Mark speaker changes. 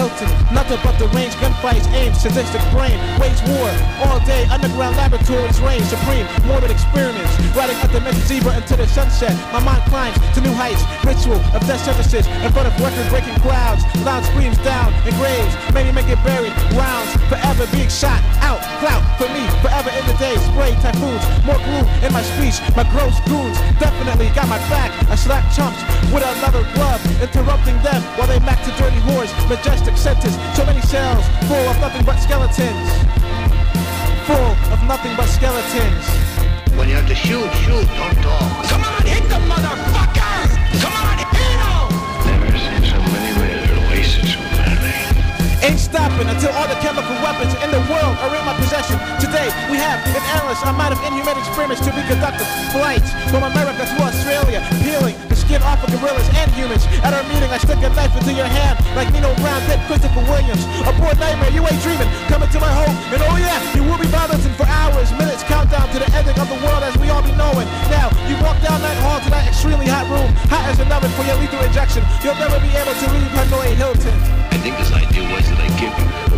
Speaker 1: Hilton. Nothing but the range, gunfights, aim, sadistic brain. Wage war all day. Underground laboratories reign supreme. Morbid experiments. Riding at the mental zebra into the sunset. My mind climbs to new heights. Ritual of death services, in front of record-breaking crowds. Loud screams down in graves. Many men get buried. Rounds forever being shot out. Clout for me forever in the day. Spray typhoons. More glue in my speech. My gross goons definitely got my back. I slap chumps with a leather glove, interrupting them while they mac to dirty whores. Majestic sentence. So many cells full of nothing but skeletons. Full of nothing but skeletons.
Speaker 2: When you have to shoot, shoot, don't talk.
Speaker 3: Come on, hit the
Speaker 1: stopping until all the chemical weapons in the world are in my possession. Today, we have an endless amount of inhumane experiments to be conducted. Flights from America to Australia, peeling the skin off of gorillas and humans. At our meeting, I stick a knife into your hand like Nino Brown did Christopher Williams. A poor nightmare, you ain't dreaming. Coming to my home, and oh yeah, you will be bothered for hours, minutes, countdown to the ending of the world as we all be knowing. Now, You'll never be able to leave Hanoi Hilton.
Speaker 4: I think this idea was that I give you.